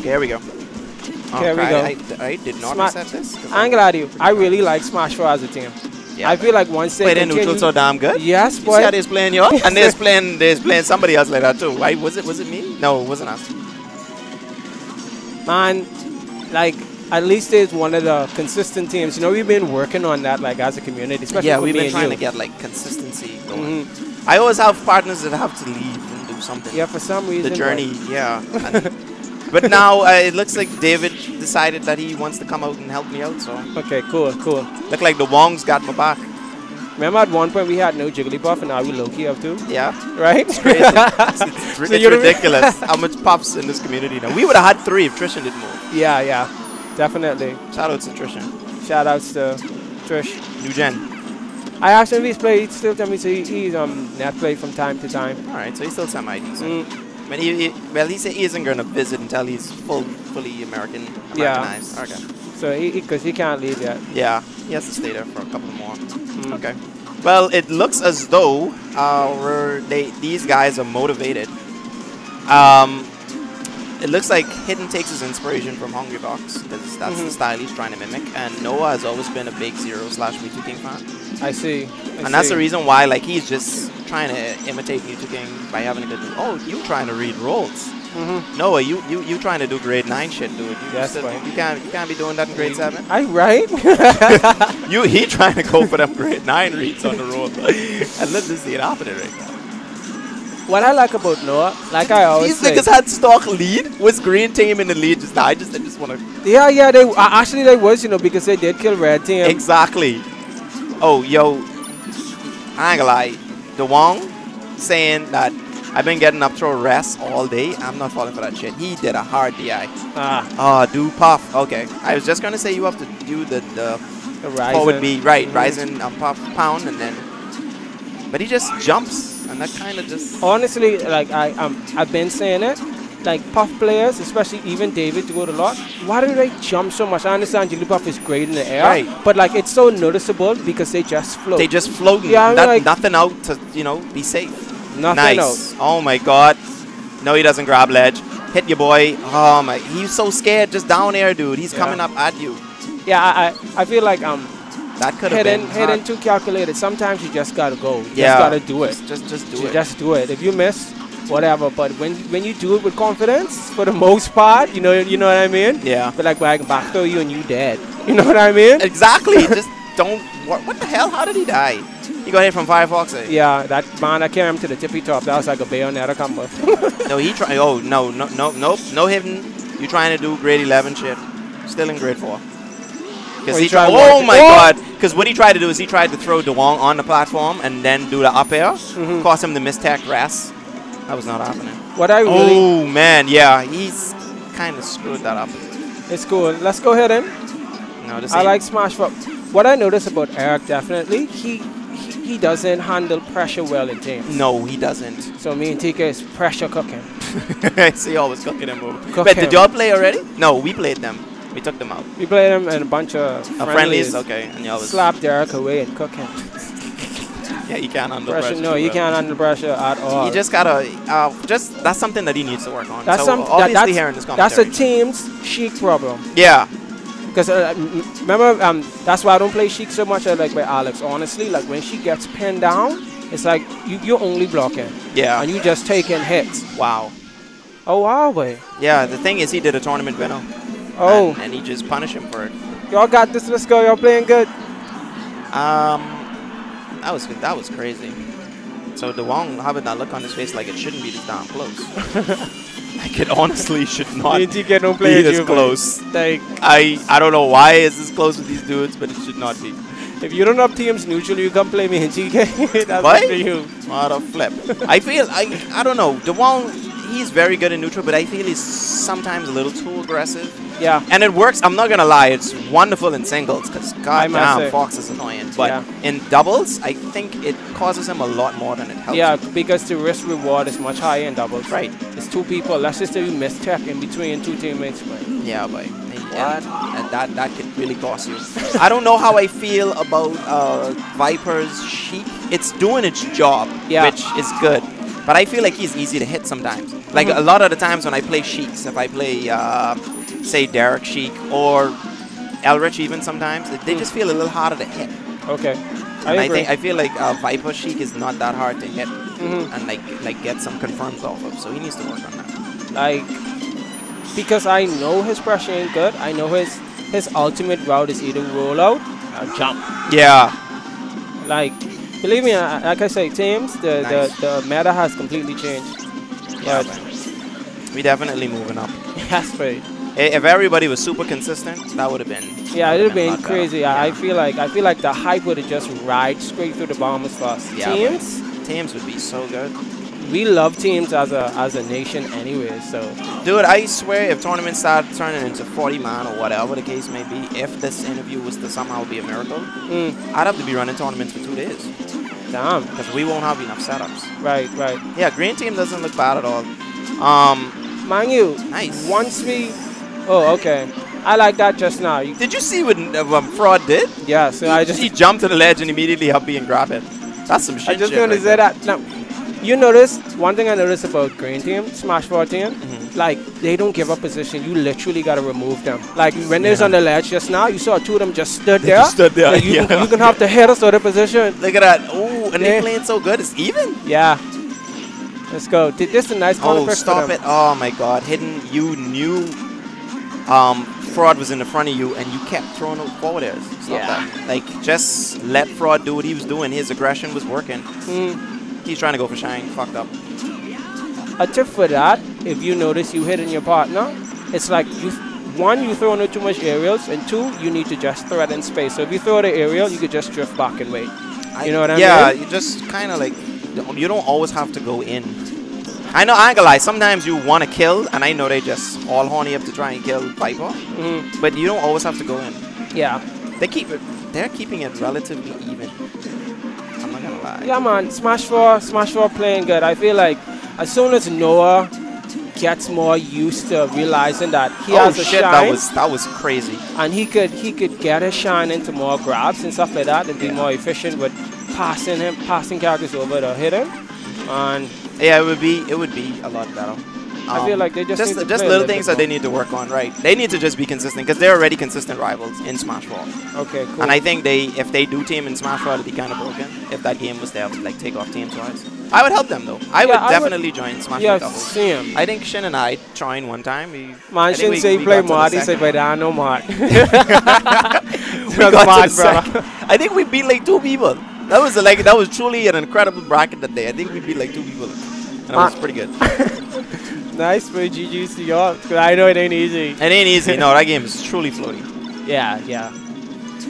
Okay, here we go. Oh, Here we go. I, I did not Sma- reset this. I gonna lie you. I really like Smash 4 as a team. Yeah, I feel like once they played in neutral so damn good. Yes, You see how boy. they's playing you, and they're playing they's playing somebody else like that too. Right? Was it was it me? No, it wasn't us. Man, like, at least it's one of the consistent teams. You know, we've been working on that, like, as a community, especially yeah, we've been trying you. to get like consistency going. Mhm. I always have partners that have to leave and do something. Yeah, for some reason. the journey, yeah. But now uh, it looks like David decided that he wants to come out and help me out. So okay, cool, cool. look like the Wongs got my back. Remember at one point we had no Jigglypuff and now we low-key have two, Yeah, right? it's crazy. it's it's, So it's ridiculous how much pops in this community now. We would have had three if Trishan didn't move. yeah, yeah, definitely. Shout out to Trishan. Shout outs to Trish. New gen. I asked him if he's played, still tell me so he, he's um net play from time to time. All right, so he's still semi-decent. Mm, But he, he, well, he said he isn't going to visit until he's full, fully American, Yeah. Okay. so he, because he, can't leave yet. Yeah, he has to stay there for a couple more. Mm. Okay. Well, it looks as though our they these guys are motivated. Um, it looks like Hidden takes his inspiration from Hungrybox because that's the Mhm. style he's trying to mimic. And Noah has always been a big Zero slash MewtwoKing fan, I see. I and that's see. the reason why like he's just trying to imitate MewtwoKing by having a good. Oh, you trying to read rolls? Mhm. Noah, you you you trying to do grade nine shit, dude? You, That's still- right. you can't you can't be doing that in grade seven. I right? You he trying to go for them grade nine reads on the road, and let this see it happening right now. what I like about Noah, like I always These say, niggas had stock lead. Was green team in the lead just now? I just I just want to yeah, yeah, they uh, actually they was, you know, because they did kill red team. exactly. Oh yo, I ain't gonna lie. The Wong saying that I've been getting up throw rest all day. I'm not falling for that shit. He did a hard DI. ah, Oh, do puff. Okay, I was just gonna say you have to do the the the rising. forward B right, Mhm. rising um, puff pound and then. But he just jumps and that kind of just. Honestly, like I um I've been saying it, like puff players, especially even David to go to lot. Why do they jump so much? I understand Jigglypuff is great in the air, Right. but like it's so noticeable because they just float. They just floating. Yeah, I mean, not- like- nothing out to you know be safe. nothing nice. Oh my god. No, he doesn't grab ledge. Hit your boy. Oh my. He's so scared. Just down air, dude. He's Yeah. coming up at you. Yeah, I, I I feel like um That could have been. hidden too calculated. Sometimes you just gotta go. You Yeah. just gotta do it. Just, just, just do You it. just do it. If you miss, whatever. But when when you do it with confidence, for the most part, you know you know what I mean. yeah. But like when I can back throw you and you dead. You know what I mean? Exactly. just don't. What, what the hell? How did he die? He got hit from Firefox. eh? Yeah, that man, I carried him to the tippy top. That was like a bayonetta combo. No, he try. Oh no, no, no, nope, no hidden. You trying to do grade 11 shit? Still in grade four. Because Oh, he he tried. Oh my Oh! god! Because what he tried to do is he tried to throw Dawong on the platform and then do the up air. Mhm. Cost him the mistech rest. That was not happening. what I really, Oh man, yeah, he's kind of screwed that up. it's cool. Let's go ahead and No, this I like Smash Up. What I notice about Eric definitely, he, he he doesn't handle pressure well in teams. No, he doesn't. So me and TK is pressure cooking. I see always cooking him over. Cook But did y'all play already? No, we played them. We took them out. We played them in a bunch of friendlies. friendlies, okay, and y'all was Slap Derek away and cook him. Yeah, you can't handle Pressure, pressure. no, you can't handle pressure at all. You just gotta, uh, just that's something that he needs to work on. that's so some, that, obviously that's, here in this that's a team's Sheik problem. yeah, Because uh, remember, um, that's why I don't play Sheik so much. I like by Alex. Honestly, like when she gets pinned down, it's like you, you're only blocking yeah. and you just taking hits. wow. Oh wow, way. Yeah, the thing is, he did a tournament winner. Oh, and, and he just punished him for it. y'all got this. Let's go. Y'all playing good. Um, that was that was crazy. So Dawong having that look on his face like it shouldn't be this damn close. like it honestly should not Me and TK don't be play this you, close. Like I I don't know why it's this close with these dudes, but it should not be. if you don't have teams neutral, you come play me and TK. that's What? up to you. What a flip. I feel I I don't know. Dawong he's very good in neutral, but I feel he's sometimes a little too aggressive. Yeah. And it works. I'm not gonna lie, it's wonderful in singles because goddamn Fox is annoying. But Yeah. in doubles, I think it causes him a lot more than it helps. Yeah, him. because the risk reward is much higher in doubles. Right. It's two people. Let's just say you mischeck in between two teammates. Man. Yeah, but and, and that that could really cost you. I don't know how I feel about uh, Viper's Sheik. It's doing its job, Yeah. which is good. But I feel like he's easy to hit sometimes. Like a lot of the times when I play Sheiks, if I play, uh, say, Derek Sheik or Elrich even sometimes, they Mm. just feel a little harder to hit. Okay. I and I agree. think I feel like uh, Viper Sheik is not that hard to hit Mhm. and like like get some confirms off of. So he needs to work on that. like because I know his pressure ain't good. I know his his ultimate route is either roll out or jump. Yeah. Like believe me, like I say, teams the, Nice. the the meta has completely changed. Yeah. But. We definitely moving up. that's right. If everybody was super consistent, that would have been. Yeah, it would have a been crazy. I, I feel like I feel like the hype would have just ride straight through the bombers first. Yeah, teams, Teams would be so good. We love teams as a as a nation anyway. So Dude, I swear if tournaments start turning into 40 man or whatever the case may be, if this interview was to somehow be a miracle, mm, I'd have to be running tournaments for two days damn. because we won't have enough setups. Right, right. Yeah, green team doesn't look bad at all. Um, Mind you, Nice. once we, oh okay, I like that just now. You, did you see what uh, um, Fraud did? yeah, so I just he jumped to the ledge and immediately helped me and grab it. That's some shit. I just shit right say there. that now. You notice one thing I noticed about Green Team, Smash 14, Mhm. like they don't give up position. You literally gotta remove them. Like when Yeah. on the ledge just now, you saw two of them just stood They there. just stood there, Like, you, yeah. can, you can have to hit us out of position. Look at that. Ooh, and Yeah. they playing so good. It's even. Yeah. Let's go. Did this a nice counter Oh, stop it. Oh, my God. Hidden, you knew um, Fraud was in the front of you and you kept throwing it forward airs. Stop Yeah. that. Like, just let Fraud do what he was doing. His aggression was working. Mm. He's trying to go for Shine. Fucked up. A tip for that, if you notice you hitting your partner, it's like you, one, you throwing out too much aerials, and two, you need to just throw it in space. So if you throw the aerial, you could just drift back and wait. You know what I yeah, mean? Yeah, you just kind of like, you don't always have to go in. I know, I ain't gonna lie, sometimes you want to kill, and I know they just all horny up to try and kill Viper, Mhm. but you don't always have to go in. Yeah. They keep it, they're keeping it relatively even. Yeah, man. Smash 4, Smash 4 playing good. I feel like as soon as Noah gets more used to realizing that he oh has a shit, shine, that was that was crazy. and he could he could get a shine into more grabs and stuff like that, and be more efficient with passing him, passing characters over to hit him. And Yeah, it would be it would be a lot better. I feel Um, like they just just need to just little things that they need to work on, right? They need to just be consistent because they're already consistent rivals in Smash 4. okay, cool. And I think they, if they do team in Smash 4, it'd be kind of broken. If that game was there, like take off teams wise. I would help them though. I Yeah, would I would- definitely join Smash yeah, 4 doubles. same. I think Shin and I joined one time. We, Man, I think say we play mod. He say one. down no mod. we That's got to mod, second- I think we beat like two people. That was like that was truly an incredible bracket that day. I think we beat like two people, that was pretty good. nice for GG's to y'all. I know it ain't easy. It ain't easy. No, that game is truly floaty. Yeah, yeah.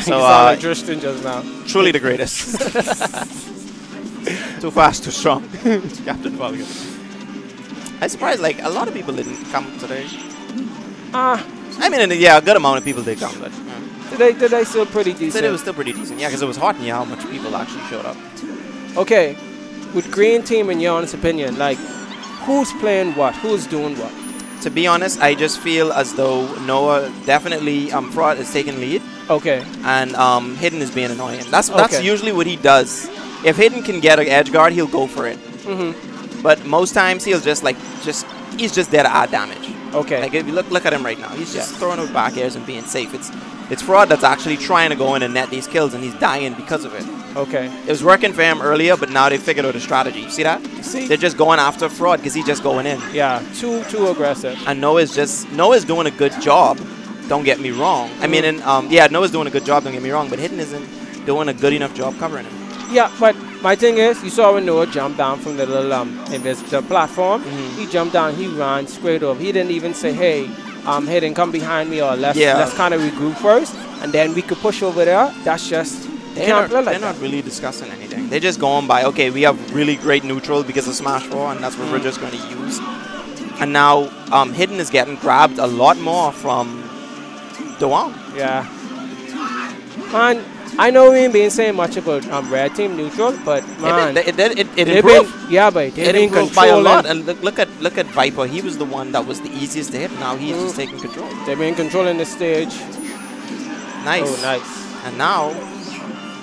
So uh, like Tristan just now. truly the greatest. too fast, too strong. Captain Falcon. I'm surprised. Like a lot of people didn't come today. Ah, I mean, yeah, a good amount of people did come, but yeah. today today still pretty decent. it was still pretty decent. Yeah, because it was hot and yeah, how much people actually showed up. Okay, with green team, in your honest opinion, like who's playing what, who's doing what? To be honest, I just feel as though Noah definitely um fraud is taking lead Okay, and um Hidden is being annoying. That's that's Okay. usually what he does. If Hidden can get an edge guard, he'll go for it. hmm But most times he'll just like just he's just there to add damage. okay, Like if you look look at him right now, he's just Yeah. throwing out back airs and being safe. It's it's fraud that's actually trying to go in and net these kills and he's dying because of it. Okay. It was working for him earlier, but now they figured out a strategy. See that? See, They're just going after fraud because he's just going in. yeah, too too aggressive. And Noah's just Noah's doing a good job. Don't get me wrong. I mean, and, um, yeah, Noah's doing a good job. Don't get me wrong, but Hidden isn't doing a good enough job covering him. Yeah, but my thing is, you saw when Noah jumped down from the little um invisible platform. Mhm. He jumped down, he ran straight over. He didn't even say, "Hey, um, hidden, come behind me," or let's Yeah. let's kind of regroup first, and then we could push over there. That's just They're, can't like they're that. not really discussing anything. They're just going by, okay, we have really great neutral because of Smash 4, and that's what we're Mhm. just going to use. And now um, Hidden is getting grabbed a lot more from Dawong. Yeah. Man, I know we ain't been saying much about um, red team neutral, but man, it, it, it, it, it improved. been yeah, but It been improved by a lot. And look, look at look at Viper. He was the one that was the easiest to hit. Now he's just Mhm. taking control. They've been controlling the stage. Nice. Oh, nice. And now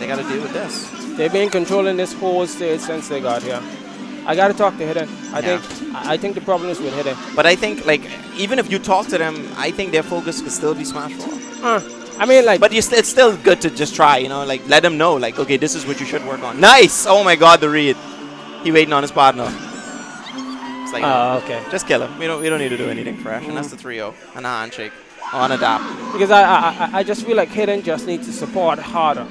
they got to deal with this. They've been controlling this whole stage since they got here. I gotta talk to Hidden. I Yeah. think I think the problem is with Hidden. But I think like even if you talk to them, I think their focus could still be Smash 4. Uh, I mean, like, But you st- it's still good to just try, you know, like let them know, like okay, this is what you should work on. Nice! Oh my God, the read. He waiting on his partner. It's like oh, okay. just kill him. We don't we don't need to do anything fresh, and that's the 3-0 and a handshake on a dap. Because I, I, I- I just feel like Hidden just needs to support harder.